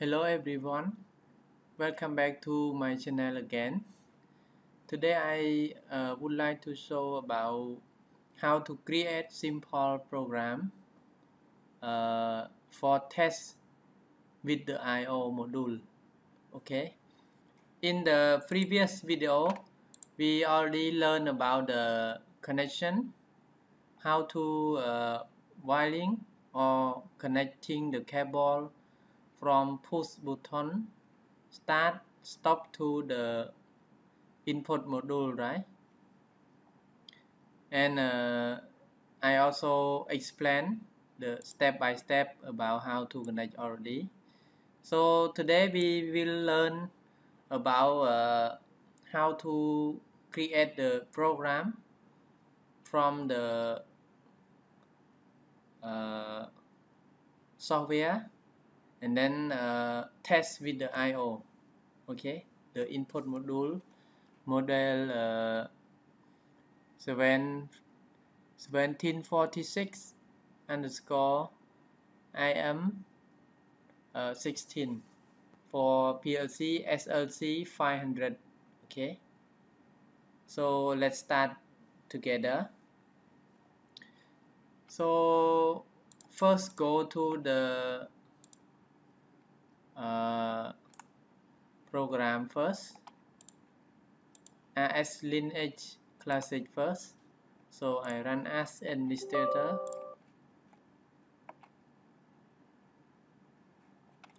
Hello everyone, welcome back to my channel again. Today I uh, would like to show about how to create simple program uh, for test with the I.O. module. Okay. In the previous video, we already learned about the connection, how to uh, wiring or connecting the cable from push button start stop to the input module right? And uh, I also explain the step by step about how to connect already so today we will learn about uh, how to create the program from the uh, software and then uh, test with the I/O okay? The input module model uh, 7 1746 underscore IM uh, 16 for PLC SLC 500 okay? So let's start together. So first go to the uh, program first. RSLinx classic first. So I run as administrator.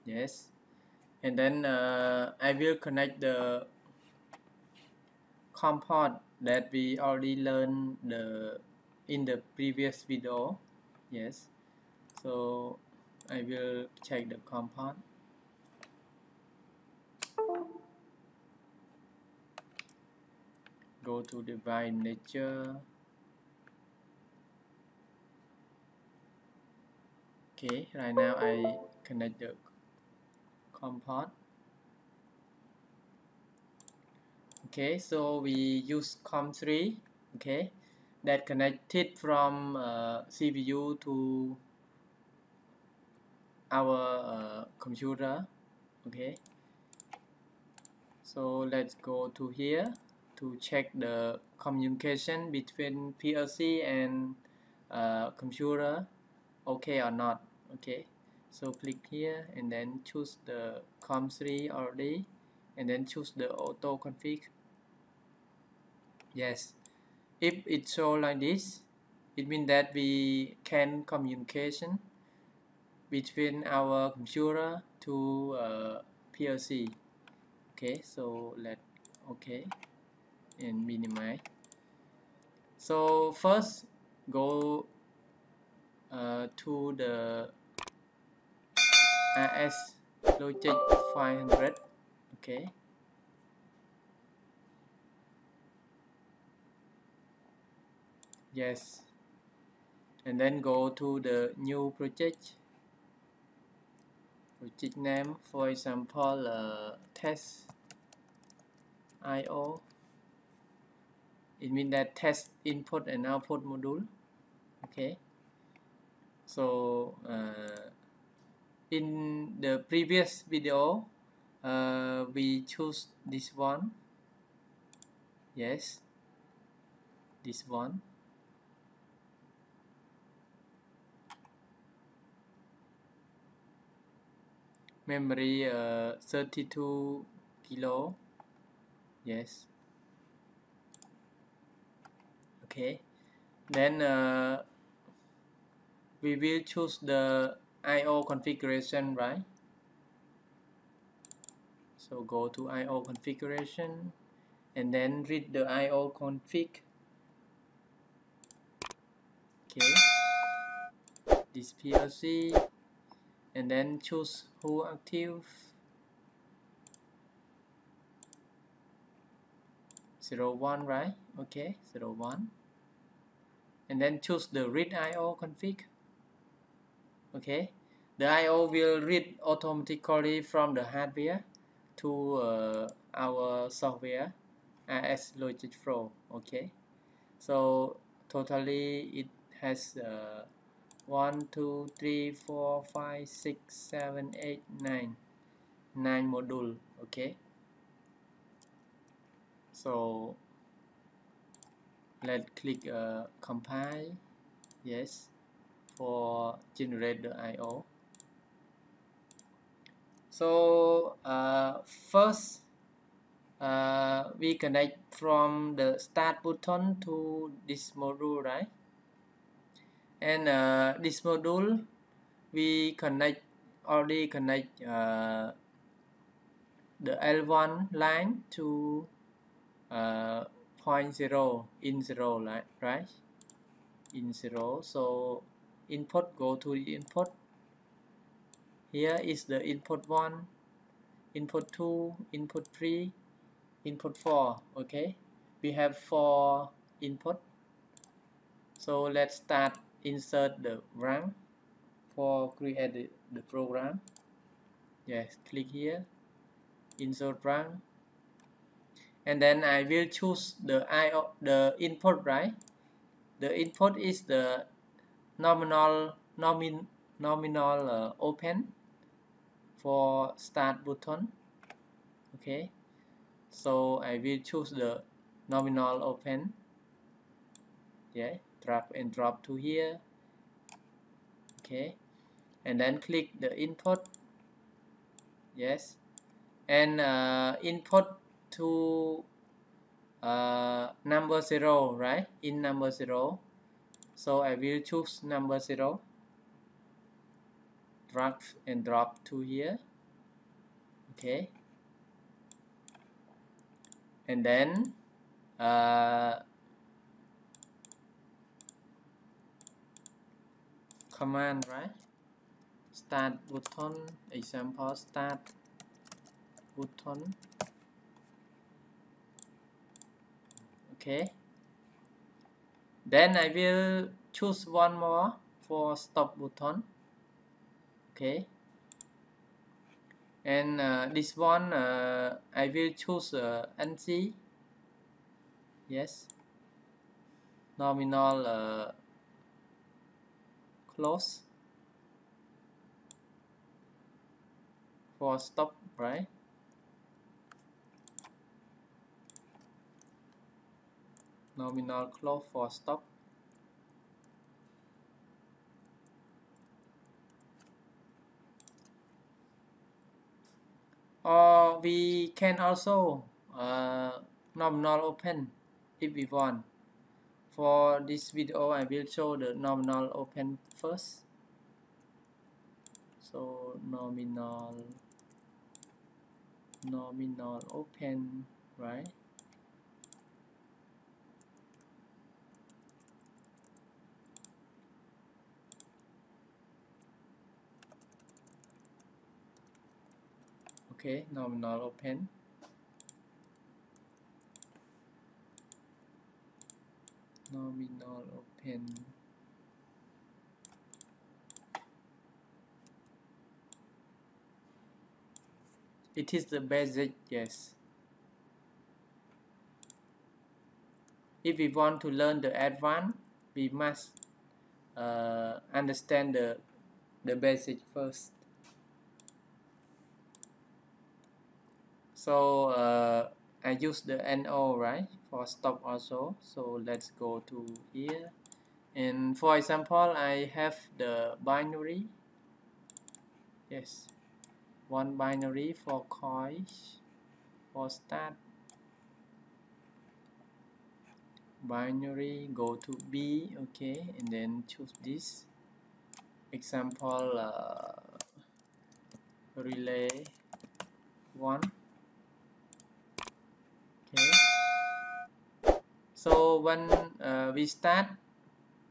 Yes. And then uh, I will connect the COM port that we already learned the in the previous video. Yes. So I will check the COM port go to device nature. Okay right now I connect the COM port okay so we use COM3 okay? That connected from uh, CPU to our uh, computer okay? So let's go to here to check the communication between PLC and uh, computer okay or not okay? So click here and then choose the COM3 already and then choose the auto config. Yes. If it show like this it means that we can communication between our computer to uh, PLC okay so let okay and minimize so first go uh, to the AS logic 500 okay? Yes. And then go to the new project project name for example uh, test IO it means that test input and output module. Okay. So uh, in the previous video uh, we choose this one. Yes. This one. Memory uh, 32 kilo. Yes okay. Then uh, we will choose the IO configuration right? So go to IO configuration and then read the IO config. Okay. This PLC and then choose who active. 01 right? Okay 01 and then choose the read IO config. Okay. The IO will read automatically from the hardware to uh, our software RSLogix flow okay. So totally it has uh, 1 2 3 4 5 6 7 8 9 nine module. Okay. So let's click uh, compile. Yes. For generate the IO so uh, first uh, we connect from the start button to this module right? And uh, this module we connect already connect uh, the L1 line to uh, point zero in zero right right? In zero so input go to the input. Here is the input 1 input 2 input 3 input 4 okay? We have four input. So let's start insert the rank for create the, the program. Yes click here. Insert rank and then I will choose the IO the input right? The input is the nominal nomin nominal uh, open for start button. Okay. So I will choose the nominal open. Yeah drag and drop to here. Okay. And then click the input. Yes. And uh, input to uh, number 0 right? In number 0 so I will choose number 0 drag and drop to here. Okay. And then uh, command right? Start button example start button okay. Then I will choose one more for stop button. Okay. And uh, this one uh, I will choose uh, NC yes. Nominal uh, close. For stop right nominal close for stop. Or we can also uh, nominal open if we want. For this video I will show the nominal open first. So nominal nominal open right okay nominal open. Nominal open. It is the basic yes. If we want to learn the advanced we must uh, understand the the basic first so uh, I use the NO right for stop also. So let's go to here. And for example I have the binary. Yes. One binary for coins for start binary go to B okay and then choose this. Example uh, relay 1 okay so when uh, we start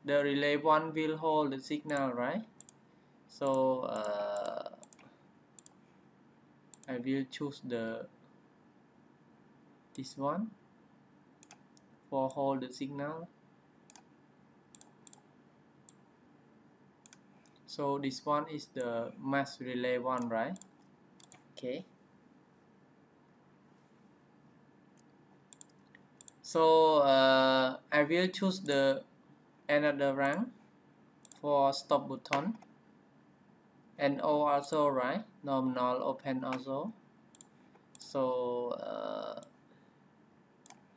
the relay 1 will hold the signal right? So uh, I will choose the this one for hold the signal. So this one is the mass relay one right? Okay so uh, I will choose the another rank for stop button. NO also right? Nominal open also. So uh,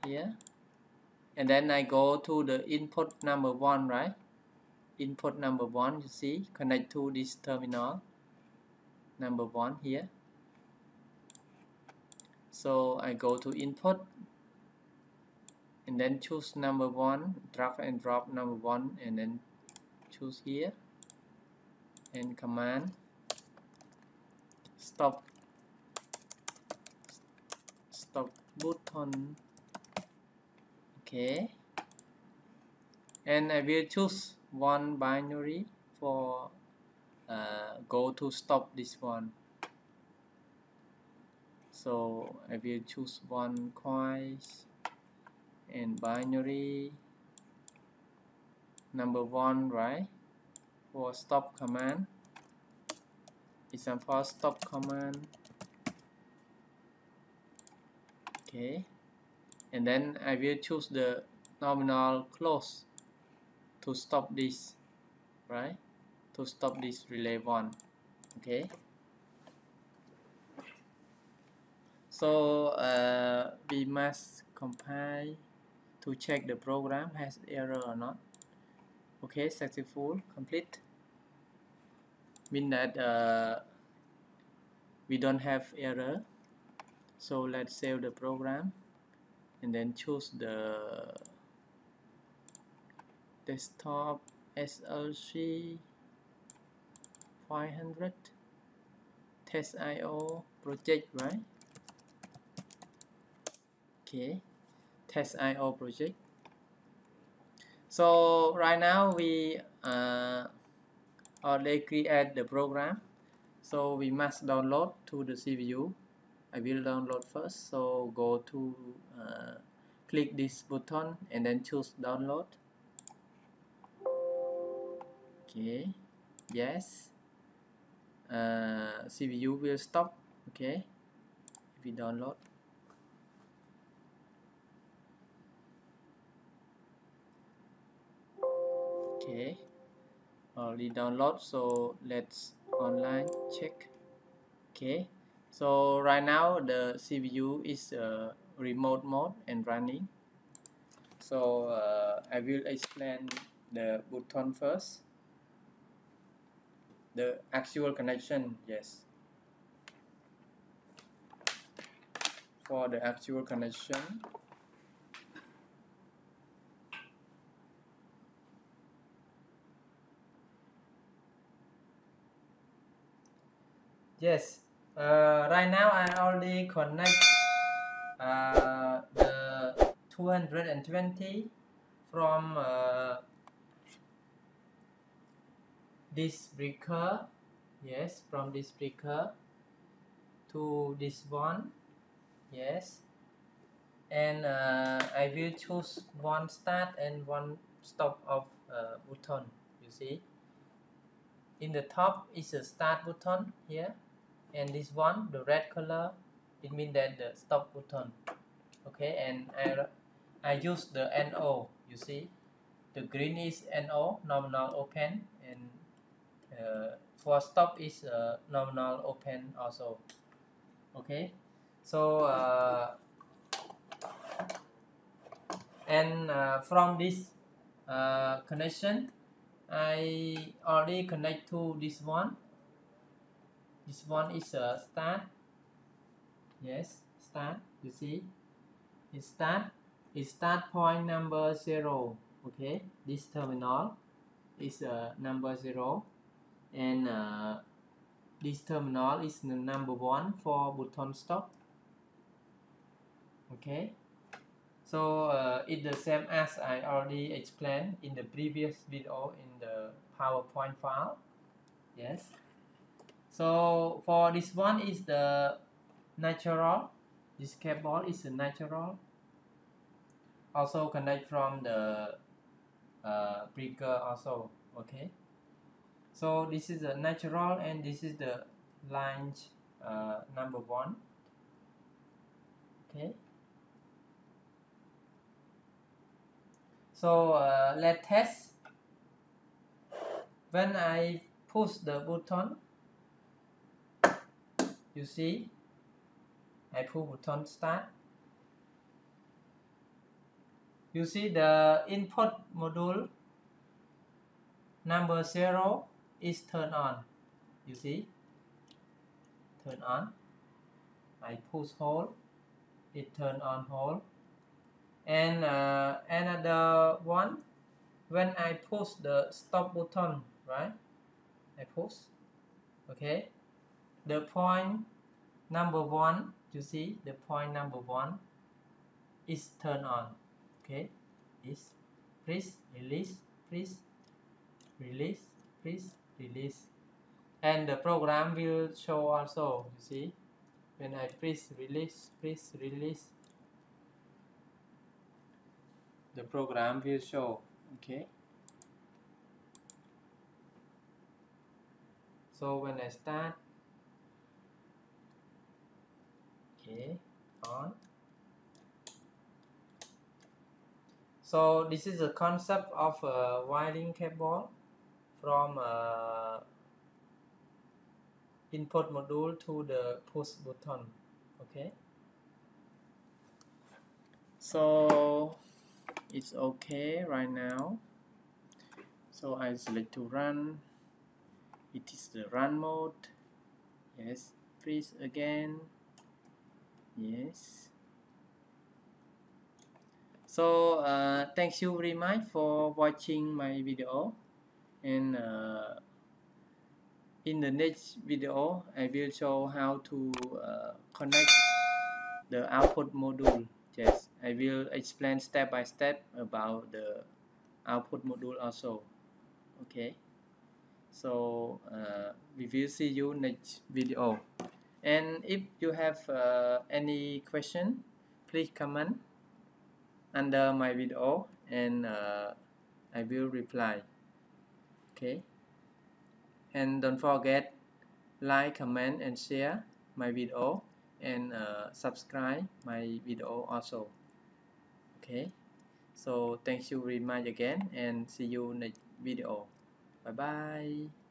here and then I go to the input number one right? Input number one you see connect to this terminal number one here. So I go to input and then choose number one drag and drop number one and then choose here. And command stop stop button. Okay. And I will choose one binary for uh, go to stop this one. So I will choose one coins and binary number one right? For stop command. Example stop command. Okay. And then I will choose the nominal close to stop this right? To stop this relay one. Okay. So uh, we must compile to check the program has error or not. Okay successful complete. Mean that uh, we don't have error. So let's save the program and then choose the desktop SLC 500 test IO project right? Okay test IO project. So right now we uh, already create the program. So we must download to the CPU I will download first. So go to uh, click this button and then choose download. Okay. Yes. Uh, CPU will stop. Okay. If we download okay. Already download so let's online check. Okay. So right now the CPU is uh, remote mode and running. So uh, I will explain the button first. The actual connection yes. For the actual connection yes. Uh, right now I already connect uh, the 220 from uh, this breaker. Yes from this breaker to this one. Yes. And uh, I will choose one start and one stop of uh, button you see. In the top is a start button here and this one the red color it means that the stop button. Okay and I, I use the NO you see? The green is NO nominal open and uh, for stop is uh, nominal open also. Okay so uh, and uh, from this uh, connection I already connect to this one this one is a start yes start you see? It start it start point number zero okay? This terminal is uh, number zero. And uh, this terminal is the number one for button stop. Okay? So uh, it's the same as I already explained in the previous video in the PowerPoint file. Yes so for this one is the natural. This cable is a natural. Also connect from the uh, breaker also okay? So this is the natural and this is the line uh, number one okay? So uh, let's test. When I push the button you see? I pull button start you see the input module number 0 is turned on. You see? Turn on. I push hold it turn on hold and uh, another one. When I push the stop button right? I push okay the point number one you see the point number one is turn on okay? Is please release please release please release. And the program will show also you see when I press release press release. The program will show okay? So when I start okay on. So this is the concept of a wiring cable from input module to the push button okay? So it's okay right now. So I select to run. It is the run mode. Yes please again yes. So uh, thanks you very much for watching my video. And uh, in the next video I will show how to uh, connect the output module. Yes I will explain step by step about the output module also. Okay? So uh, we will see you next video and if you have uh, any question please comment under my video and uh, I will reply. Okay? And don't forget like comment and share my video and uh, subscribe my video also. Okay? So thank you very much again and see you next video. Bye bye